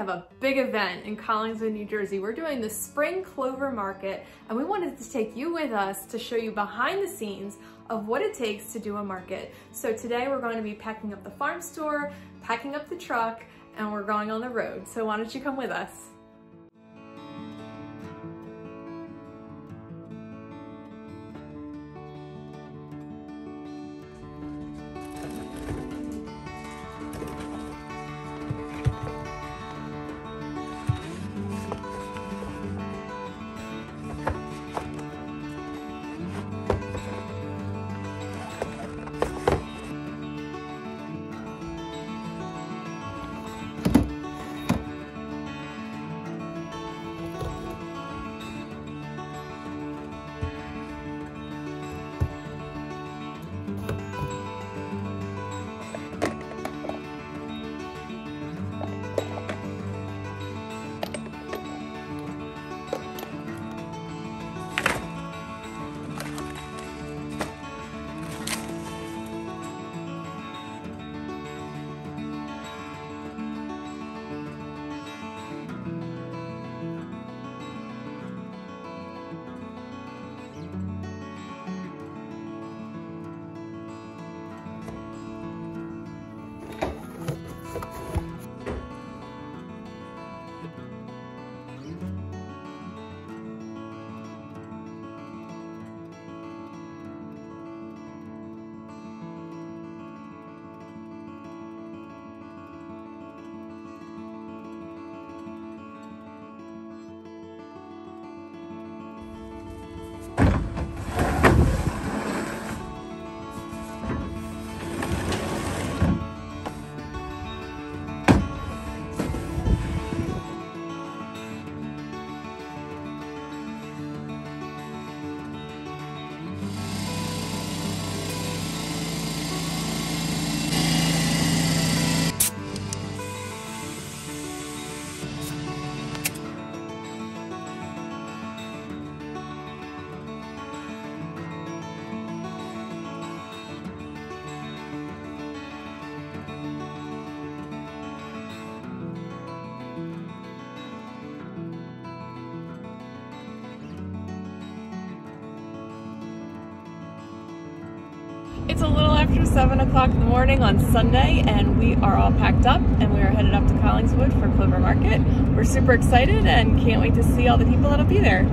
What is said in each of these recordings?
have a big event in Collingswood, New Jersey. We're doing the Spring Clover Market and we wanted to take you with us to show you behind the scenes of what it takes to do a market. So today we're going to be packing up the farm store, packing up the truck, and we're going on the road. So why don't you come with us? It's a little after 7 o'clock in the morning on Sunday and we are all packed up and we are headed up to Collingswood for Clover Market. We're super excited and can't wait to see all the people that'll be there.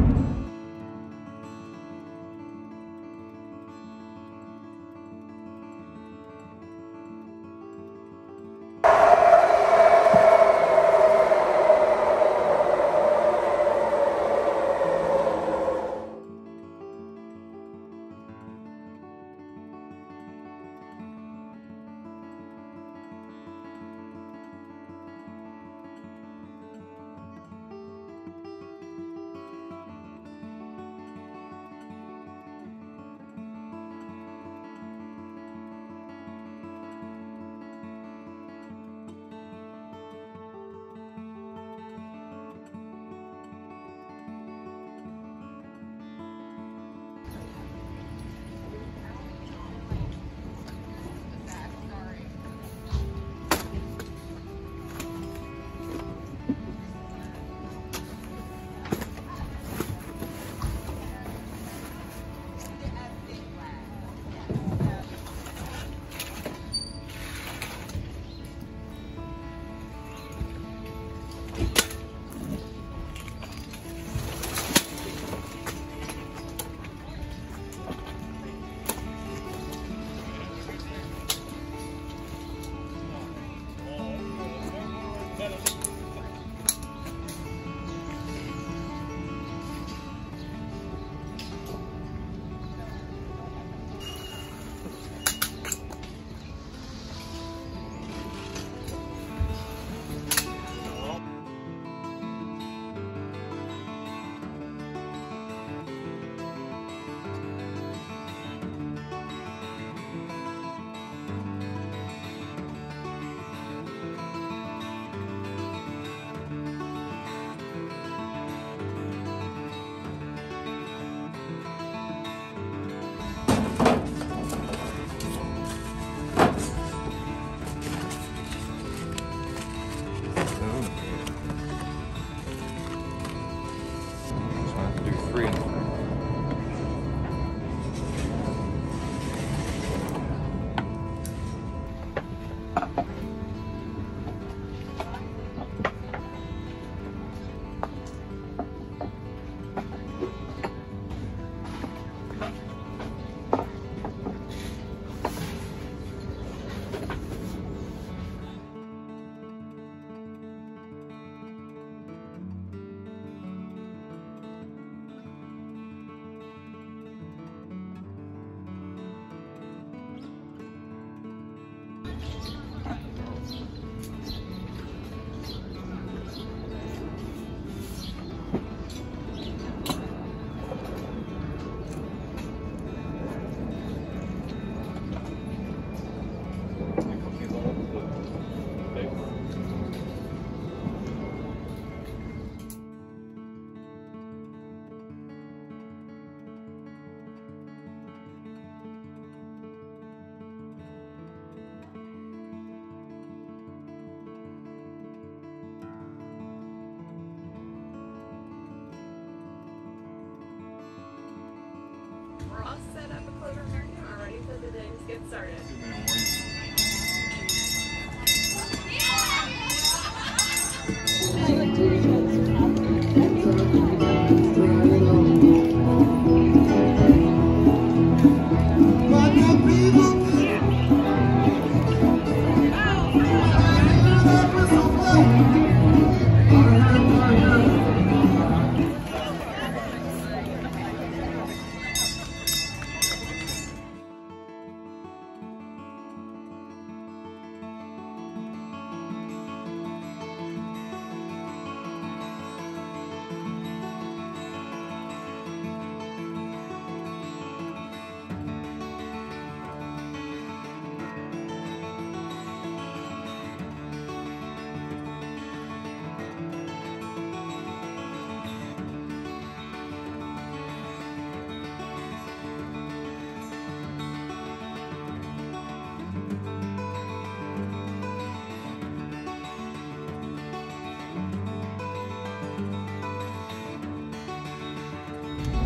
all set up and closed room area. I'm ready for the day. to get started.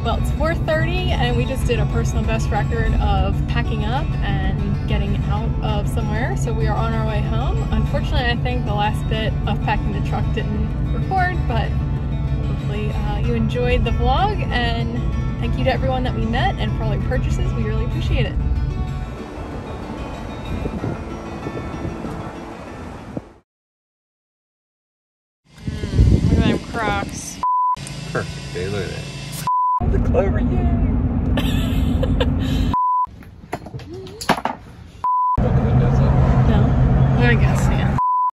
Well, it's 4.30 and we just did a personal best record of packing up and getting out of somewhere. So we are on our way home. Unfortunately, I think the last bit of packing the truck didn't record, but hopefully uh, you enjoyed the vlog and thank you to everyone that we met and for all your purchases. We really appreciate it. Mm, look at them Crocs. Perfect, babe. Look at that. Clover, yay!